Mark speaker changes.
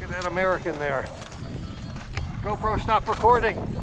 Speaker 1: Look at that American there. GoPro, stop recording.